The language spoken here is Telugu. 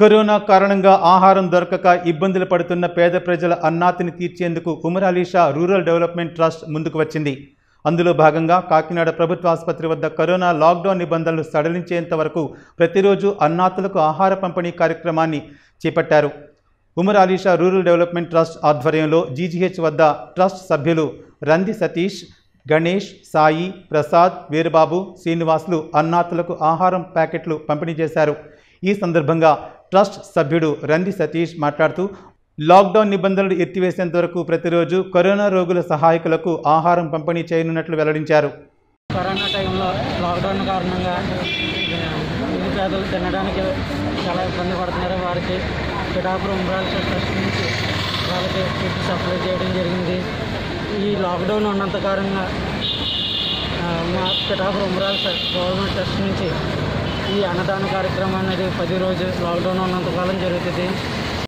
కరోనా కారణంగా ఆహారం దొరకక ఇబ్బందులు పడుతున్న పేద ప్రజల అన్నాతిని తీర్చేందుకు ఉమరాలీషా రూరల్ డెవలప్మెంట్ ట్రస్ట్ ముందుకు వచ్చింది. అందులో భాగంగా కాకినాడ ప్రభుత్వ ఆసుపత్రి వద్ద కరోనా లాక్డౌన్ నిబంధనలు సడలించేంత వరకు ప్రతిరోజు అన్నాతులకు ఆహార పంపిణీ కార్యక్రమాన్ని చేపట్టారు. Umar Alisha rural development trust ఆధ్వర్యంలో జీజీహెచ్ వద్ద ట్రస్ట్ సభ్యులు రంది సతీష్ గణేష్ సాయి ప్రసాద్ వీరబాబు శ్రీనివాసులు అన్నాతులకు ఆహారం ప్యాకెట్లు పంపిణీ చేశారు. ఈ సందర్భంగా ట్రస్ట్ సభ్యుడు రంది సతీష్ మాట్లాడుతూ లాక్డౌన్ నిబంధనలు ఎత్తివేసేంత వరకు ప్రతిరోజు కరోనా రోగుల సహాయకులకు ఆహారం పంపిణీ చేయనున్నట్లు వెల్లడించారు. కరోనా టైంలో లాక్డౌన్ కారణంగా పేదలు తినడానికి చాలా ఇబ్బంది పడుతున్నారు. వారికి పిఠాపురం ఉమ్రాల్ ట్రస్ట్ నుంచి వాళ్ళకి ఫుడ్ సప్లై చేయడం జరిగింది. ఈ లాక్డౌన్ ఉన్నంత కారణంగా మా పిఠాపురం ఉమ్రాల్ గవర్నమెంట్ ట్రస్ట్ నుంచి ఈ అన్నదాన కార్యక్రమం అనేది పది రోజు లాక్డౌన్ ఉన్నంతకాలం జరుగుతుంది.